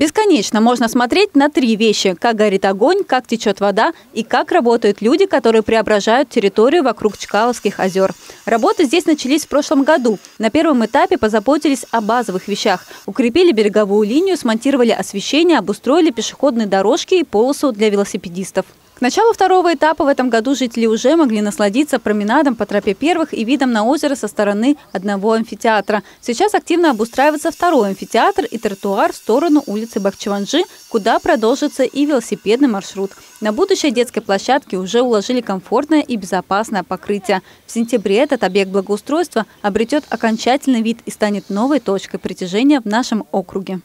Бесконечно можно смотреть на три вещи – как горит огонь, как течет вода и как работают люди, которые преображают территорию вокруг Чкаловских озер. Работы здесь начались в прошлом году. На первом этапе позаботились о базовых вещах. Укрепили береговую линию, смонтировали освещение, обустроили пешеходные дорожки и полосу для велосипедистов. К началу второго этапа в этом году жители уже могли насладиться променадом по тропе первых и видом на озеро со стороны одного амфитеатра. Сейчас активно обустраивается второй амфитеатр и тротуар в сторону улицы Бахчеванжи, куда продолжится и велосипедный маршрут. На будущей детской площадке уже уложили комфортное и безопасное покрытие. В сентябре этот объект благоустройства обретет окончательный вид и станет новой точкой притяжения в нашем округе.